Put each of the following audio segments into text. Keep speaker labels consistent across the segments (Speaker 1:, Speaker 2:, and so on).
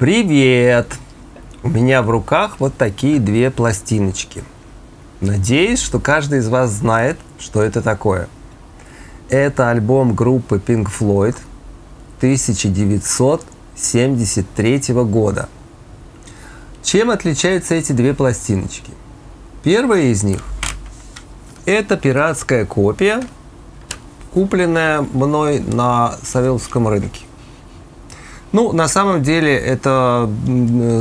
Speaker 1: Привет! У меня в руках вот такие две пластиночки. Надеюсь, что каждый из вас знает, что это такое. Это альбом группы Pink Floyd 1973 года. Чем отличаются эти две пластиночки? Первая из них – это пиратская копия, купленная мной на Савеловском рынке. Ну, на самом деле, это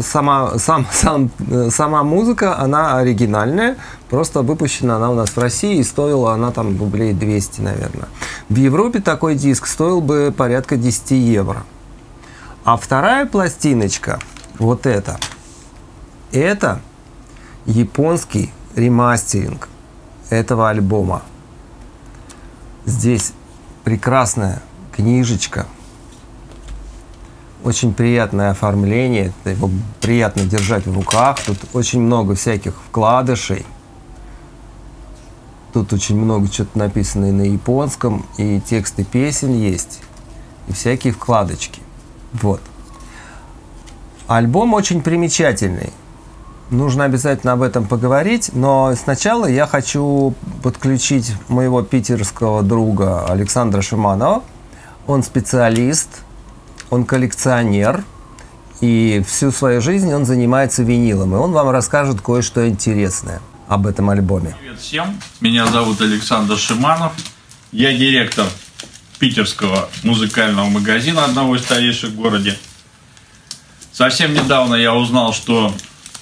Speaker 1: сама, сам, сам, сама музыка, она оригинальная, просто выпущена она у нас в России, и стоила она там рублей 200, наверное. В Европе такой диск стоил бы порядка 10 евро. А вторая пластиночка, вот эта, это японский ремастеринг этого альбома. Здесь прекрасная книжечка – очень приятное оформление, его приятно держать в руках. Тут очень много всяких вкладышей. Тут очень много чего-то написано и на японском, и тексты песен есть, и всякие вкладочки. Вот. Альбом очень примечательный. Нужно обязательно об этом поговорить, но сначала я хочу подключить моего питерского друга Александра Шиманова. Он специалист – он коллекционер, и всю свою жизнь он занимается винилом, и он вам расскажет кое-что интересное об этом альбоме.
Speaker 2: Привет всем, меня зовут Александр Шиманов, я директор питерского музыкального магазина, одного из старейших в городе. Совсем недавно я узнал, что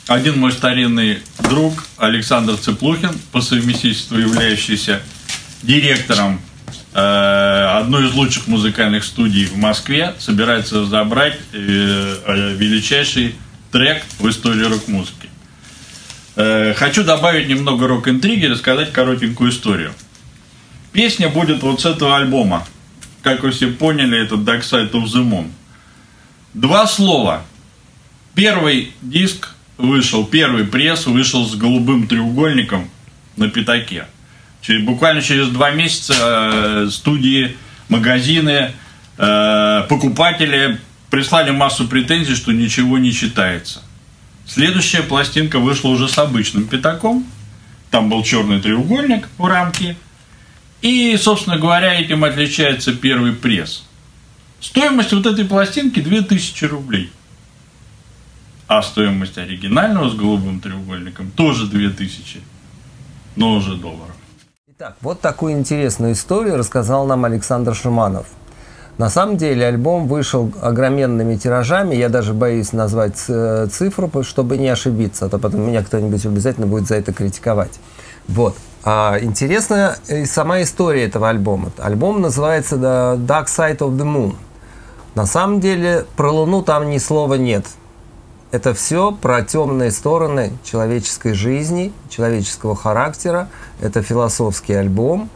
Speaker 2: один мой старинный друг Александр Цыплухин, по совместительству являющийся директором Э, одну из лучших музыкальных студий в Москве собирается забрать э, э, величайший трек в истории рок-музыки. Хочу добавить немного рок-интриги и рассказать коротенькую историю. Песня будет вот с этого альбома. Как вы все поняли, это Dark Side of the Moon. Два слова. Первый диск вышел, первый пресс вышел с голубым треугольником на пятаке. Буквально через два месяца э, студии, магазины, э, покупатели прислали массу претензий, что ничего не читается. Следующая пластинка вышла уже с обычным пятаком. Там был черный треугольник в рамке. И, собственно говоря, этим отличается первый пресс. Стоимость вот этой пластинки 2000 рублей. А стоимость оригинального с голубым треугольником тоже 2000, но уже долларов.
Speaker 1: Итак, вот такую интересную историю рассказал нам Александр Шиманов. На самом деле альбом вышел огроменными тиражами, я даже боюсь назвать цифру, чтобы не ошибиться, а то потом меня кто-нибудь обязательно будет за это критиковать. Вот. А интересная и сама история этого альбома. Альбом называется The Dark Side of the Moon. На самом деле про Луну там ни слова нет. Это все про темные стороны человеческой жизни, человеческого характера. Это философский альбом.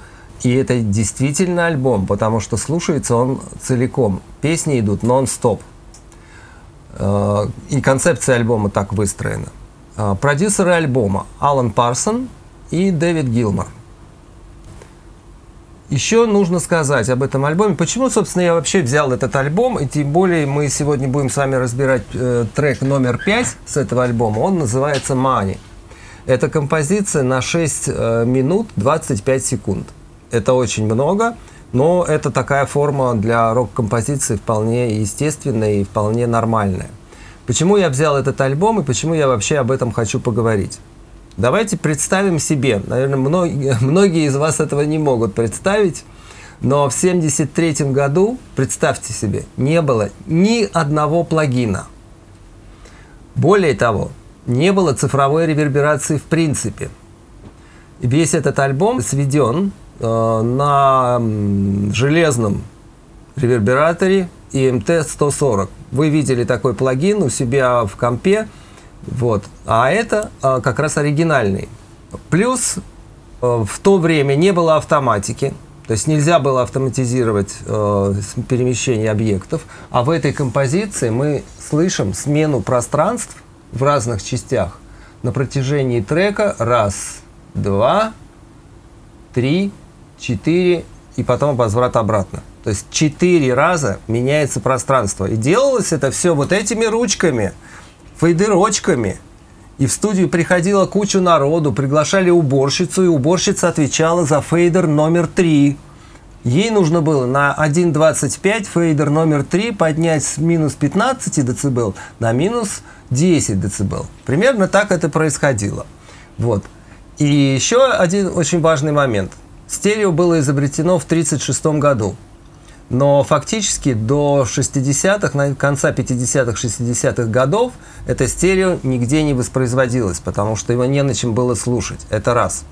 Speaker 1: И это действительно альбом, потому что слушается он целиком. Песни идут нон-стоп. Э, и концепция альбома так выстроена. Э, продюсеры альбома Алан Парсон и Дэвид Гилмор – еще нужно сказать об этом альбоме. Почему, собственно, я вообще взял этот альбом, и тем более мы сегодня будем с вами разбирать э, трек номер 5 с этого альбома. Он называется «Money». Это композиция на 6 э, минут 25 секунд. Это очень много, но это такая форма для рок-композиции вполне естественная и вполне нормальная. Почему я взял этот альбом и почему я вообще об этом хочу поговорить? Давайте представим себе, наверное, многие, многие из вас этого не могут представить, но в 1973 году, представьте себе, не было ни одного плагина. Более того, не было цифровой реверберации в принципе. Весь этот альбом сведен э, на железном ревербераторе EMT-140. Вы видели такой плагин у себя в компе – вот. А это а, как раз оригинальный. Плюс а, в то время не было автоматики, то есть нельзя было автоматизировать э, перемещение объектов, а в этой композиции мы слышим смену пространств в разных частях на протяжении трека раз, два, три, четыре, и потом возврат обратно. То есть четыре раза меняется пространство. И делалось это все вот этими ручками, фейдерочками. И в студию приходила куча народу, приглашали уборщицу, и уборщица отвечала за фейдер номер три. Ей нужно было на 1.25 фейдер номер 3 поднять с минус 15 дБ на минус 10 дБ. Примерно так это происходило. Вот. И еще один очень важный момент. Стерео было изобретено в 1936 году. Но фактически до 60-х, конца 50-х, 60-х годов это стерео нигде не воспроизводилось, потому что его не на чем было слушать. Это раз.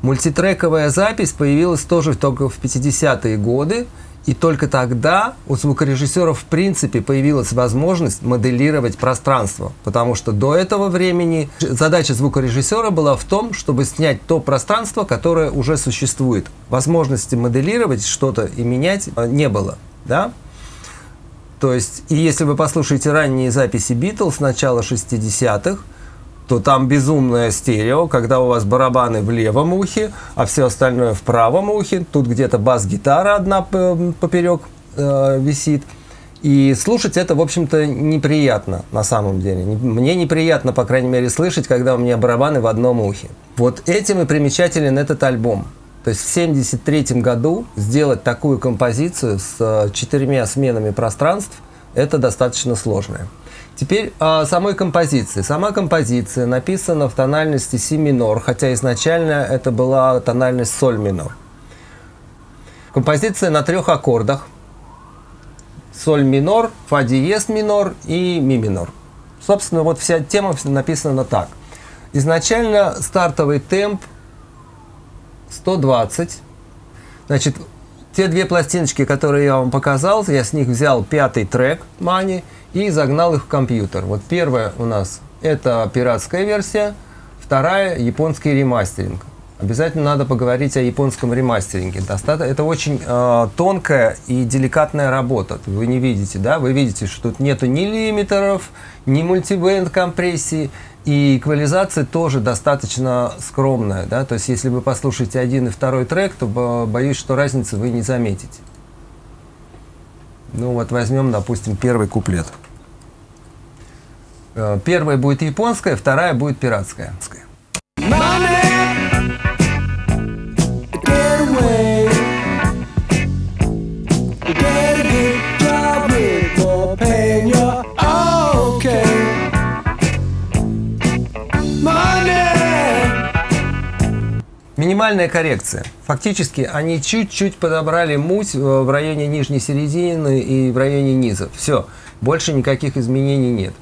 Speaker 1: Мультитрековая запись появилась тоже только в 50-е годы, и только тогда у звукорежиссеров в принципе появилась возможность моделировать пространство, потому что до этого времени задача звукорежиссера была в том, чтобы снять то пространство, которое уже существует. Возможности моделировать что-то и менять э, не было. Да? То есть, и если вы послушаете ранние записи Битлз начала 60-х, то там безумное стерео, когда у вас барабаны в левом ухе, а все остальное в правом ухе. Тут где-то бас-гитара одна поперек э, висит. И слушать это, в общем-то, неприятно на самом деле. Мне неприятно, по крайней мере, слышать, когда у меня барабаны в одном ухе. Вот этим и примечателен этот альбом. То есть в 1973 году сделать такую композицию с э, четырьмя сменами пространств – это достаточно сложное. Теперь о самой композиции. Сама композиция написана в тональности си минор, хотя изначально это была тональность соль минор. Композиция на трех аккордах. Соль минор, фа диез минор и ми минор. Собственно, вот вся тема написана так. Изначально стартовый темп 120. Значит, те две пластиночки, которые я вам показал, я с них взял пятый трек Мани – и загнал их в компьютер. Вот первая у нас это пиратская версия, вторая японский ремастеринг. Обязательно надо поговорить о японском ремастеринге. Это очень э, тонкая и деликатная работа. Вы не видите, да? Вы видите, что тут нету ни лимитеров, ни мультибенд компрессии, и эквализация тоже достаточно скромная, да? То есть, если вы послушаете один и второй трек, то боюсь, что разницы вы не заметите. Ну вот возьмем, допустим, первый куплет. Э, первая будет японская, вторая будет пиратская. Минимальная коррекция. Фактически они чуть-чуть подобрали муть э, в районе нижней середины и в районе низа. Все, больше никаких изменений нет.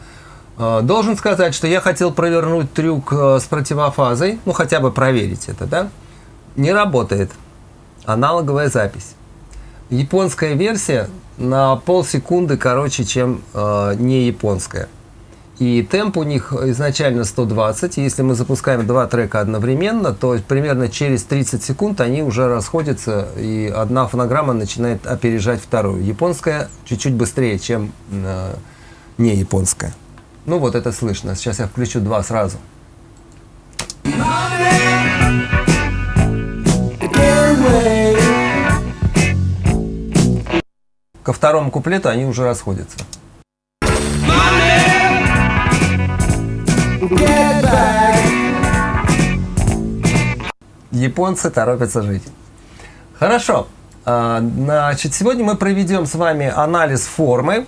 Speaker 1: Э, должен сказать, что я хотел провернуть трюк э, с противофазой, ну хотя бы проверить это, да? Не работает. Аналоговая запись. Японская версия на полсекунды короче, чем не японская. И темп у них изначально 120. Если мы запускаем два трека одновременно, то примерно через 30 секунд они уже расходятся, и одна фонограмма начинает опережать вторую. Японская чуть-чуть быстрее, чем э, не японская. Ну вот это слышно. Сейчас я включу два сразу. Ко второму куплету они уже расходятся. Японцы торопятся жить. Хорошо. А, значит, сегодня мы проведем с вами анализ формы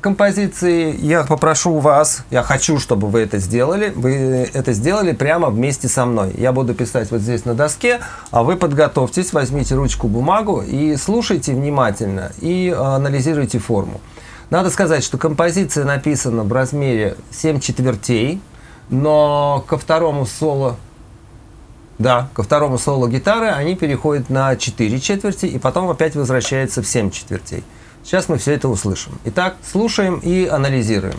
Speaker 1: композиции. Я попрошу вас, я хочу, чтобы вы это сделали. Вы это сделали прямо вместе со мной. Я буду писать вот здесь на доске, а вы подготовьтесь, возьмите ручку, бумагу и слушайте внимательно и анализируйте форму. Надо сказать, что композиция написана в размере 7 четвертей, но ко второму соло да, ко второму соло гитары они переходят на 4 четверти и потом опять возвращаются в 7 четвертей. Сейчас мы все это услышим. Итак, слушаем и анализируем.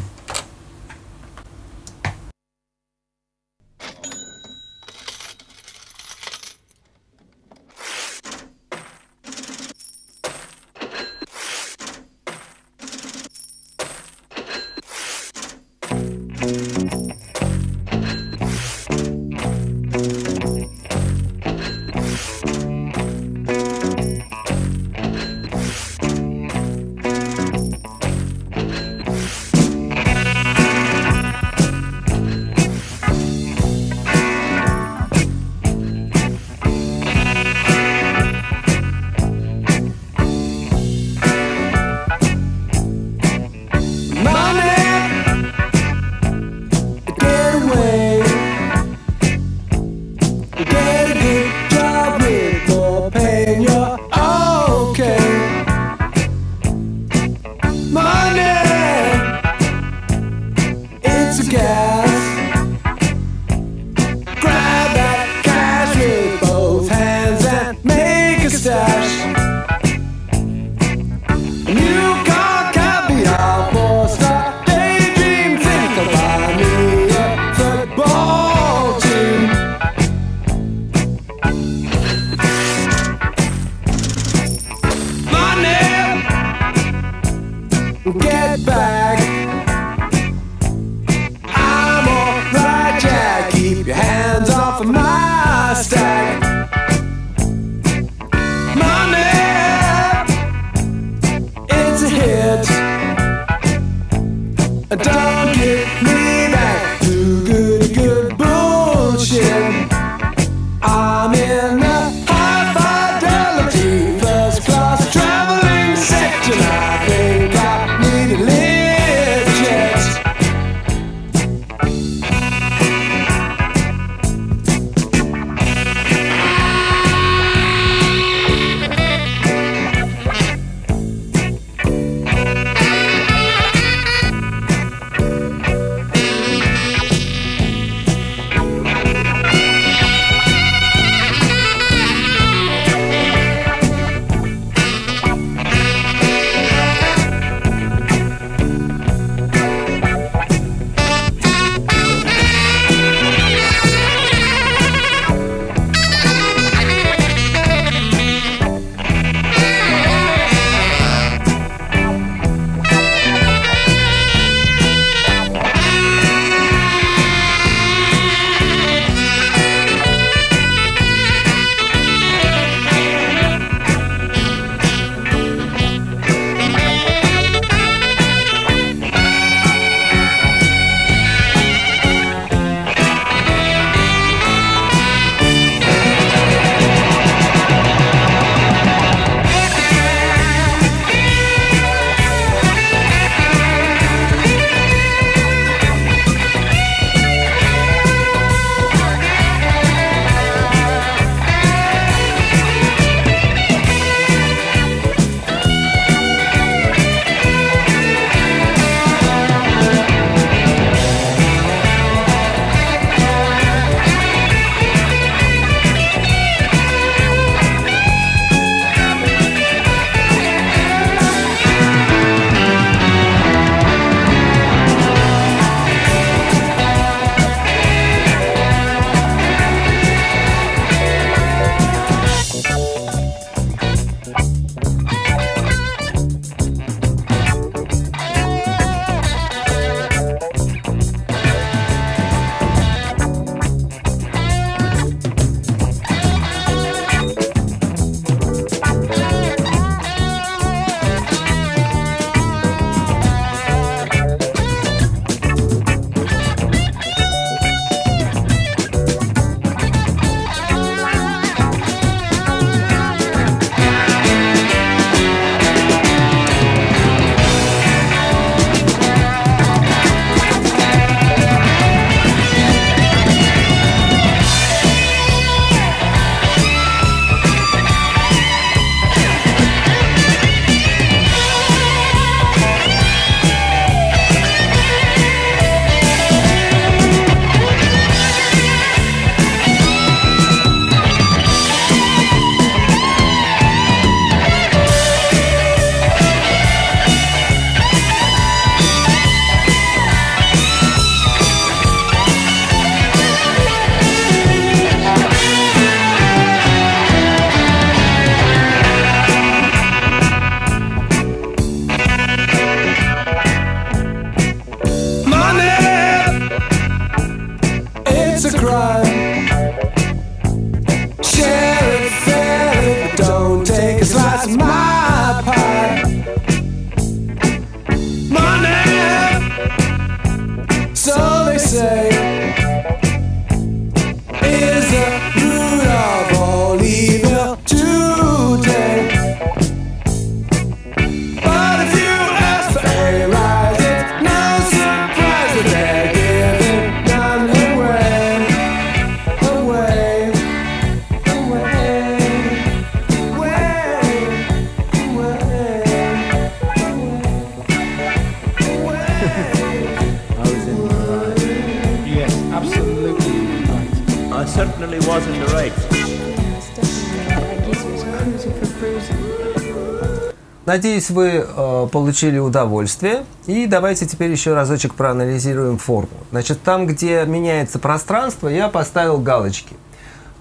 Speaker 1: Надеюсь, вы э, получили удовольствие. И давайте теперь еще разочек проанализируем форму. Значит, там, где меняется пространство, я поставил галочки.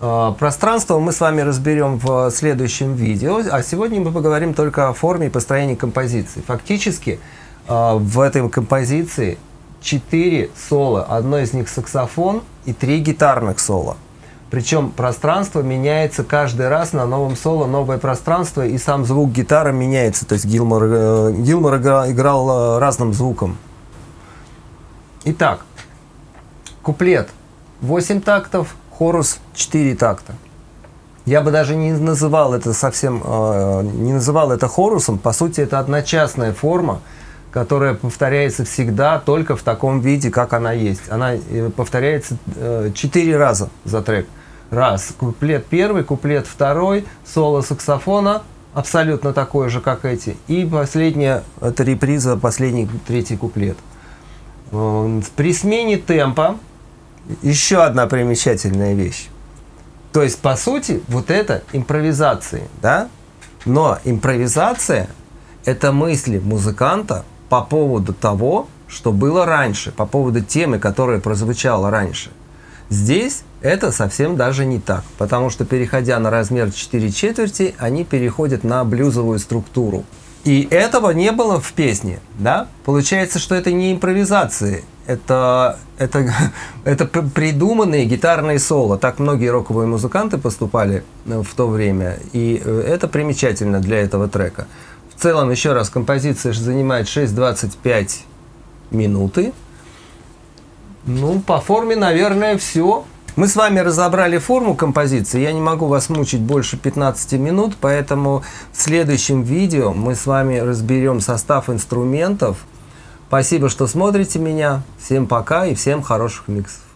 Speaker 1: Э, пространство мы с вами разберем в следующем видео, а сегодня мы поговорим только о форме и построении композиции. Фактически, А, В этой композиции четыре соло. Одно из них саксофон и три гитарных соло. Причем пространство меняется каждый раз на новом соло, новое пространство, и сам звук гитары меняется. То есть Гилмор, э, Гилмор игра- играл э, разным звуком. Итак, куплет 8 тактов, хорус 4 такта. Я бы даже не называл это совсем, э, не называл это хорусом. По сути, это одночасная форма, которая повторяется всегда только в таком виде, как она есть. Она э, повторяется э, четыре раза за трек. Раз, куплет первый, куплет второй, соло саксофона, абсолютно такой же, как эти. И последняя, это реприза, последний, третий куплет. При смене темпа еще одна примечательная вещь. То есть, по сути, вот это импровизации, да? Но импровизация – это мысли музыканта по поводу того, что было раньше, по поводу темы, которая прозвучала раньше. Здесь это совсем даже не так, потому что, переходя на размер 4 четверти, они переходят на блюзовую структуру. И этого не было в песне, да? Получается, что это не импровизации, это, это, это придуманные гитарные соло. Так многие роковые музыканты поступали э, в то время, и э, это примечательно для этого трека. В целом, еще раз, композиция занимает 6.25 минуты. Ну, по форме, наверное, все. Мы с вами разобрали форму композиции. Я не могу вас мучить больше 15 минут, поэтому в следующем видео мы с вами разберем состав инструментов. Спасибо, что смотрите меня. Всем пока и всем хороших миксов.